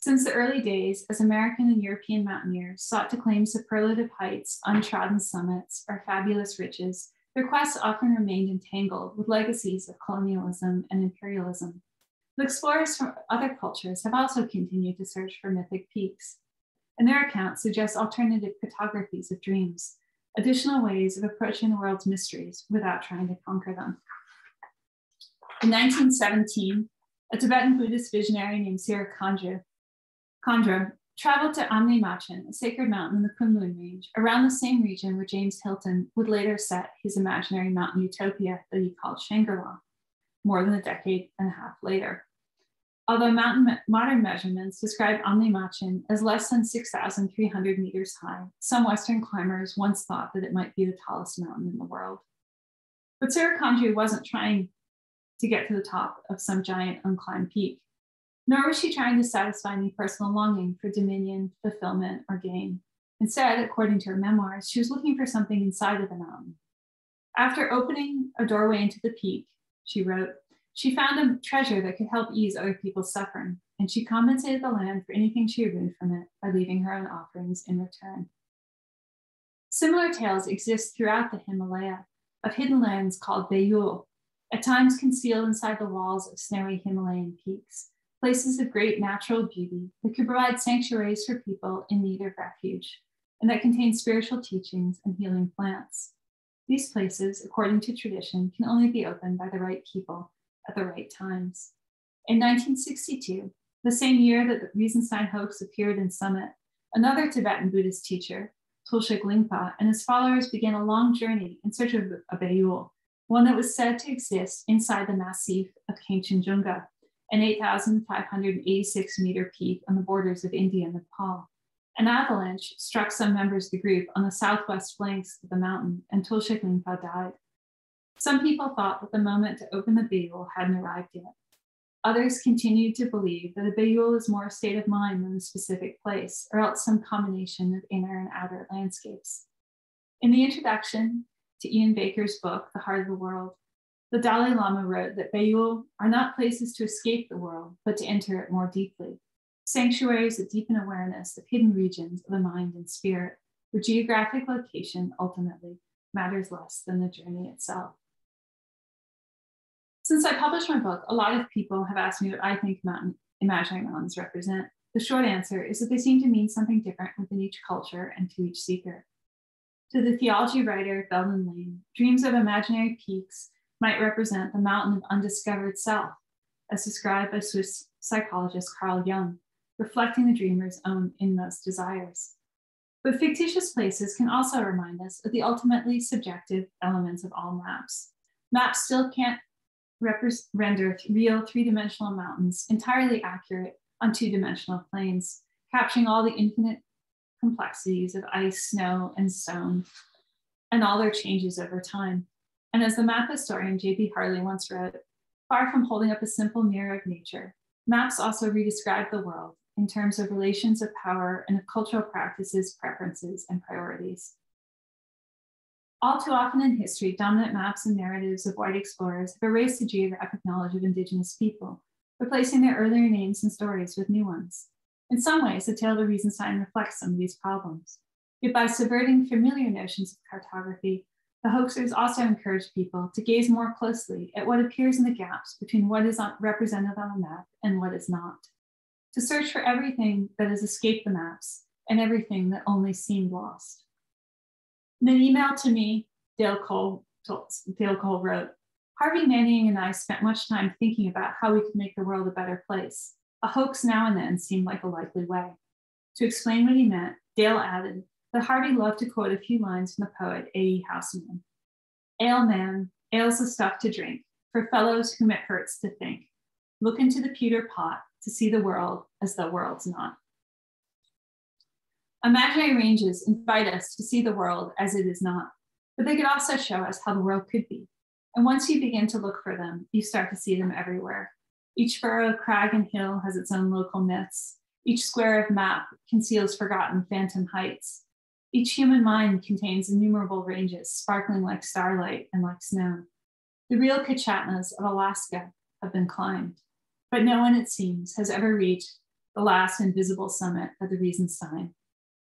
Since the early days, as American and European mountaineers sought to claim superlative heights, untrodden summits, or fabulous riches, their quests often remained entangled with legacies of colonialism and imperialism. But explorers from other cultures have also continued to search for mythic peaks, and their accounts suggest alternative cartographies of dreams, additional ways of approaching the world's mysteries without trying to conquer them. In 1917, a Tibetan Buddhist visionary named Sera Khandro, Khandro traveled to Amni Machen, a sacred mountain in the Kunlun range, around the same region where James Hilton would later set his imaginary mountain utopia that he called Shangri-La more than a decade and a half later. Although mountain modern measurements describe Amni Machen as less than 6,300 meters high, some Western climbers once thought that it might be the tallest mountain in the world. But Sera Khandro wasn't trying to get to the top of some giant unclimbed peak, nor was she trying to satisfy any personal longing for dominion, fulfillment, or gain. Instead, according to her memoirs, she was looking for something inside of the mountain. After opening a doorway into the peak, she wrote, she found a treasure that could help ease other people's suffering, and she compensated the land for anything she removed from it by leaving her own offerings in return. Similar tales exist throughout the Himalaya of hidden lands called Bayul, at times concealed inside the walls of snowy Himalayan peaks, places of great natural beauty that could provide sanctuaries for people in need of refuge, and that contain spiritual teachings and healing plants. These places, according to tradition, can only be opened by the right people at the right times. In 1962, the same year that the Riesenstein hoax appeared in Summit, another Tibetan Buddhist teacher, Tulshuk Lingpa, and his followers began a long journey in search of a Bayul, one that was said to exist inside the massif of Kangchenjunga, an 8,586 meter peak on the borders of India and Nepal. An avalanche struck some members of the group on the southwest flanks of the mountain, and Tulshuk Lingpa died. Some people thought that the moment to open the Bayul hadn't arrived yet. Others continued to believe that a Bayul is more a state of mind than a specific place, or else some combination of inner and outer landscapes. In the introduction to Ian Baker's book, The Heart of the World, the Dalai Lama wrote that Bayul are not places to escape the world, but to enter it more deeply. Sanctuaries that deepen awareness of hidden regions of the mind and spirit, where geographic location ultimately matters less than the journey itself. Since I published my book, a lot of people have asked me what I think mountain, imaginary mountains represent. The short answer is that they seem to mean something different within each culture and to each seeker. To the theology writer Belden Lane, dreams of imaginary peaks might represent the mountain of undiscovered self, as described by Swiss psychologist Carl Jung, reflecting the dreamer's own inmost desires. But fictitious places can also remind us of the ultimately subjective elements of all maps. Maps still can't render real three-dimensional mountains entirely accurate on two-dimensional planes, capturing all the infinite complexities of ice, snow, and stone, and all their changes over time. And as the map historian J.B. Harley once wrote, far from holding up a simple mirror of nature, maps also redescribe the world in terms of relations of power and of cultural practices, preferences, and priorities. All too often in history, dominant maps and narratives of white explorers have erased the geographic knowledge of Indigenous people, replacing their earlier names and stories with new ones. In some ways, the tale of the Riesenstein reflects some of these problems. Yet by subverting familiar notions of cartography, the hoaxers also encourage people to gaze more closely at what appears in the gaps between what is represented on a map and what is not. To search for everything that has escaped the maps and everything that only seemed lost. In an email to me, Dale Cole, Dale Cole wrote, Harvey Manning and I spent much time thinking about how we could make the world a better place. A hoax now and then seemed like a likely way. To explain what he meant, Dale added that Harvey loved to quote a few lines from the poet A.E. Housman. Ale man, ale's the stuff to drink, for fellows whom it hurts to think. Look into the pewter pot to see the world as the world's not. Imaginary ranges invite us to see the world as it is not, but they could also show us how the world could be. And once you begin to look for them, you start to see them everywhere. Each furrow, crag, and hill has its own local myths. Each square of map conceals forgotten phantom heights. Each human mind contains innumerable ranges, sparkling like starlight and like snow. The real Kichatnas of Alaska have been climbed, but no one, it seems, has ever reached the last invisible summit of the Riesenstein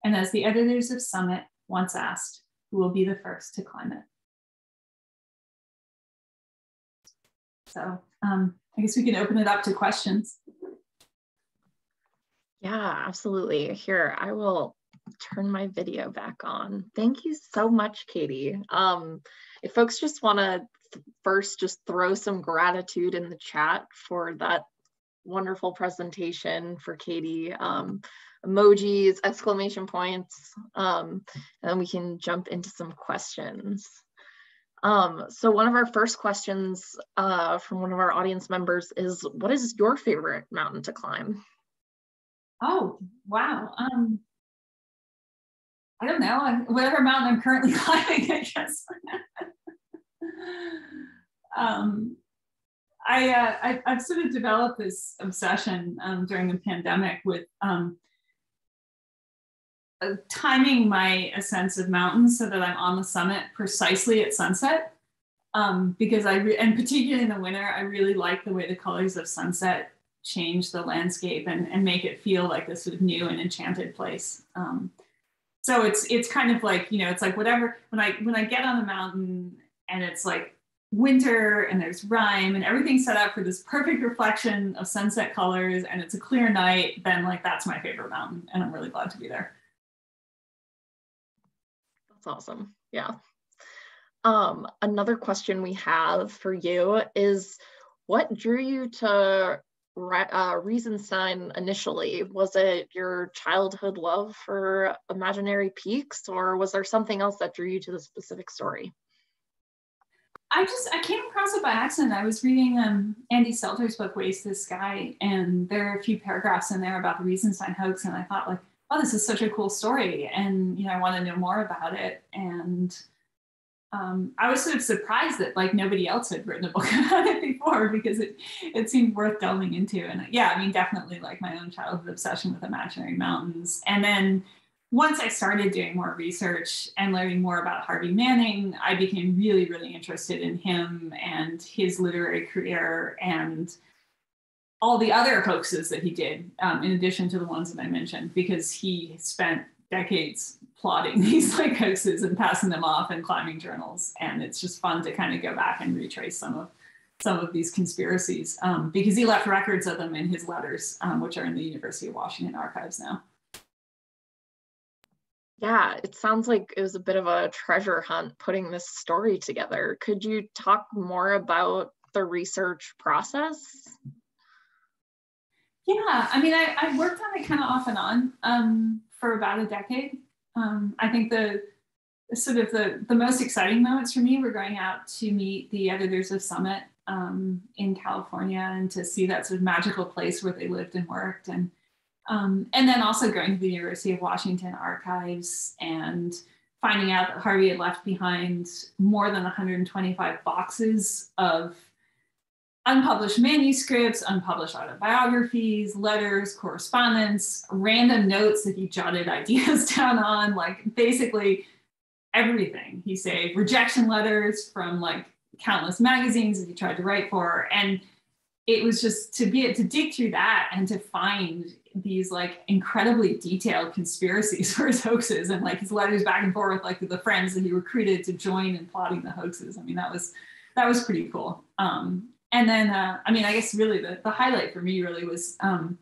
and as the editors of Summit once asked, who will be the first to climb it? So um, I guess we can open it up to questions. Yeah, absolutely. Here, I will turn my video back on. Thank you so much, Katie. Um, if folks just want to first just throw some gratitude in the chat for that wonderful presentation for Katie. Um, emojis, exclamation points, um, and then we can jump into some questions. Um, so one of our first questions uh, from one of our audience members is, what is your favorite mountain to climb? Oh, wow. Um, I don't know, whatever mountain I'm currently climbing, I guess. um, I, uh, I, have sort of developed this obsession um, during the pandemic with um, uh, timing my ascents of mountains so that I'm on the summit precisely at sunset. Um, because I, re- and particularly in the winter, I really like the way the colors of sunset change the landscape and, and make it feel like this sort of new and enchanted place. Um, so it's it's kind of like you know it's like whatever when I when I get on the mountain and it's like winter and there's rime and everything's set up for this perfect reflection of sunset colors and it's a clear night, then like that's my favorite mountain and I'm really glad to be there. That's awesome. Yeah. Um, another question we have for you is what drew you to uh, Riesenstein initially? Was it your childhood love for imaginary peaks, or was there something else that drew you to the specific story? I just I came across it by accident. I was reading um, Andy Selters' book Ways to the Sky, and there are a few paragraphs in there about the Riesenstein hoax, and I thought like, oh, this is such a cool story. And, you know, I want to know more about it. And um, I was sort of surprised that like nobody else had written a book about it before because it, it seemed worth delving into. And yeah, I mean, definitely like my own childhood obsession with imaginary mountains. And then once I started doing more research and learning more about Harvey Manning, I became really, really interested in him and his literary career and all the other hoaxes that he did, um, in addition to the ones that I mentioned, because he spent decades plotting these like hoaxes and passing them off in climbing journals. And it's just fun to kind of go back and retrace some of some of these conspiracies um, because he left records of them in his letters, um, which are in the University of Washington archives now. Yeah, it sounds like it was a bit of a treasure hunt putting this story together. Could you talk more about the research process? Yeah, I mean, I, I worked on it kind of off and on um, for about a decade. Um, I think the sort of the, the most exciting moments for me were going out to meet the editors of Summit um, in California and to see that sort of magical place where they lived and worked. And, um, and then also going to the University of Washington archives and finding out that Harvey had left behind more than 125 boxes of unpublished manuscripts, unpublished autobiographies, letters, correspondence, random notes that he jotted ideas down on, like basically everything. He saved rejection letters from like countless magazines that he tried to write for. And it was just to be to dig through that and to find these like incredibly detailed conspiracies for his hoaxes and like his letters back and forth like the friends that he recruited to join in plotting the hoaxes. I mean, that was that was pretty cool. Um, and then uh, I mean, I guess really the, the highlight for me really was um,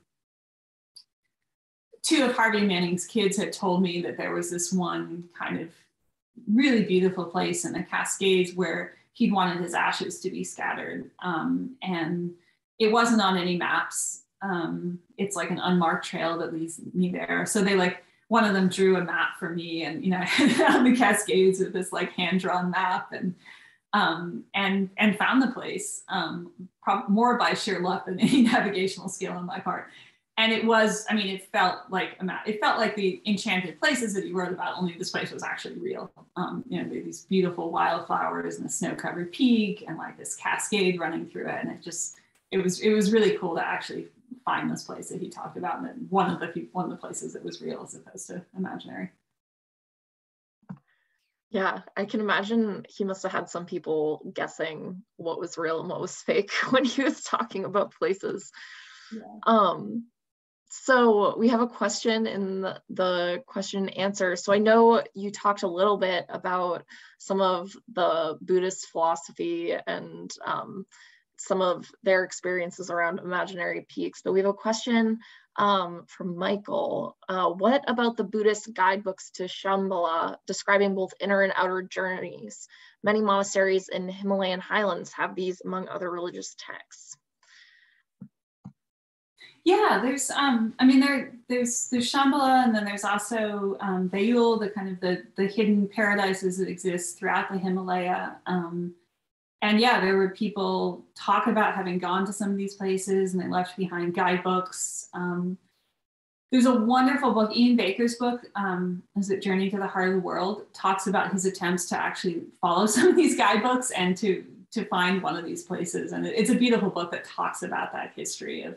two of Harvey Manning's kids had told me that there was this one kind of really beautiful place in the Cascades where he'd wanted his ashes to be scattered. Um, and it wasn't on any maps. Um, it's like an unmarked trail that leads me there. So they like, one of them drew a map for me and, you know, on the Cascades with this like hand drawn map and, um, and, and found the place um, more by sheer luck than any navigational skill on my part. And it was i mean it felt like a map. it felt like the enchanted places that you wrote about only this place was actually real. Um, you know these beautiful wildflowers and the snow-covered peak and like this cascade running through it. And it just it was it was really cool to actually find this place that he talked about and one of the one of the places that was real as opposed to imaginary yeah, I can imagine he must have had some people guessing what was real and what was fake when he was talking about places. Yeah. Um, so we have a question in the, the question and answer. So I know you talked a little bit about some of the Buddhist philosophy and um, some of their experiences around imaginary peaks, but we have a question um, from Michael. Uh, what about the Buddhist guidebooks to Shambhala describing both inner and outer journeys? Many monasteries in Himalayan highlands have these among other religious texts. Yeah, there's um, I mean there there's there's Shambhala and then there's also um, Bayul, the kind of the the hidden paradises that exist throughout the Himalaya. Um, and yeah, there were people talk about having gone to some of these places and they left behind guidebooks. Um, there's a wonderful book, Ian Baker's book, um, is it Journey to the Heart of the World, talks about his attempts to actually follow some of these guidebooks and to to find one of these places. And it's a beautiful book that talks about that history of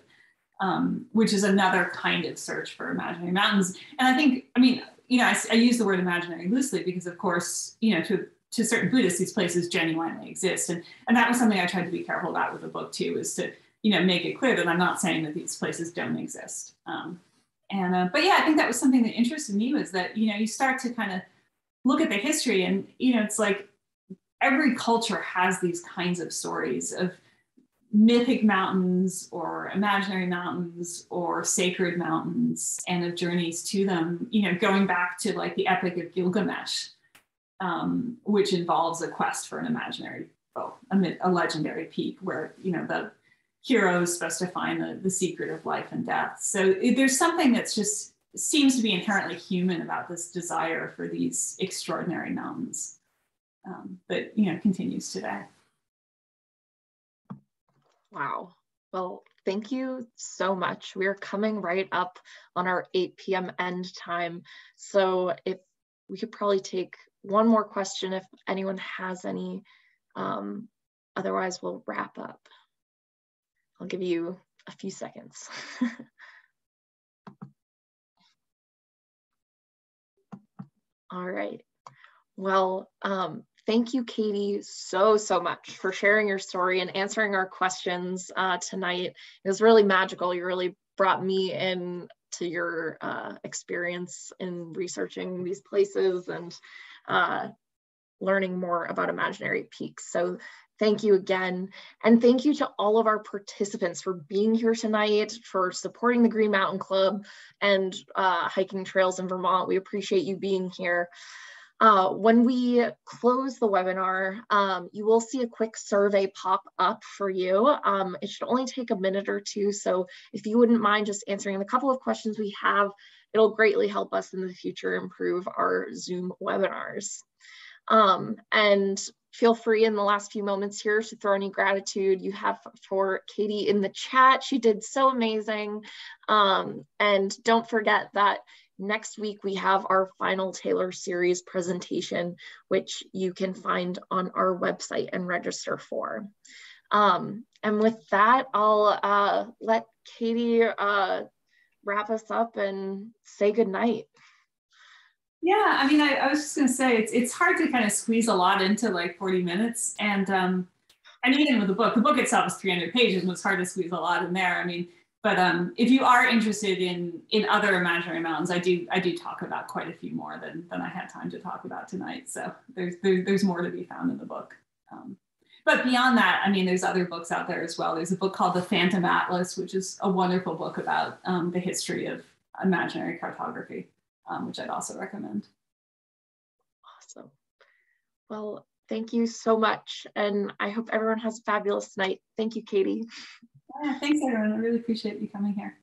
um, which is another kind of search for imaginary mountains. And I think, I mean, you know, I, I, use the word imaginary loosely because, of course, you know, to to certain Buddhists, these places genuinely exist, and and that was something I tried to be careful about with the book too, is to you know make it clear that I'm not saying that these places don't exist. Um, and uh, but yeah, I think that was something that interested me was that you know you start to kind of look at the history, and you know, it's like every culture has these kinds of stories of mythic mountains or imaginary mountains or sacred mountains and of journeys to them, you know, going back to like the Epic of Gilgamesh, um, which involves a quest for an imaginary, well, a, a, legendary peak where, you know, the hero is supposed to find the, the secret of life and death. So it, there's something that's just seems to be inherently human about this desire for these extraordinary mountains um, you know, continues today. Wow. Well, thank you so much. We are coming right up on our 8 p.m. end time. So if we could probably take one more question if anyone has any. Um, otherwise, we'll wrap up. I'll give you a few seconds. All right. Well, um, thank you, Katie, so, so much for sharing your story and answering our questions uh, tonight. It was really magical. You really brought me in to your uh, experience in researching these places and uh, learning more about imaginary peaks. So thank you again. And thank you to all of our participants for being here tonight, for supporting the Green Mountain Club and uh, hiking trails in Vermont. We appreciate you being here. Uh, when we close the webinar, um, you will see a quick survey pop up for you. Um, it should only take a minute or two. So if you wouldn't mind just answering the couple of questions we have, it'll greatly help us in the future improve our Zoom webinars. Um, and feel free in the last few moments here to throw any gratitude you have for Katie in the chat. She did so amazing. Um, and don't forget that Next week, we have our final Taylor series presentation, which you can find on our website and register for. Um, and with that, I'll uh, let Katie uh, wrap us up and say goodnight. Yeah, I mean, I, I was just going to say it's it's hard to kind of squeeze a lot into like 40 minutes, and um, and even with the book, the book itself is 300 pages, and it's hard to squeeze a lot in there. I mean, but um, if you are interested in in other imaginary mountains, I do I do talk about quite a few more than than I had time to talk about tonight. So there's there, there's more to be found in the book. Um, but beyond that, I mean, there's other books out there as well. There's a book called The Phantom Atlas, which is a wonderful book about um, the history of imaginary cartography, um, which I'd also recommend. Awesome. Well, thank you so much. And I hope everyone has a fabulous night. Thank you, Katie. Yeah, thanks, everyone. I really appreciate you coming here.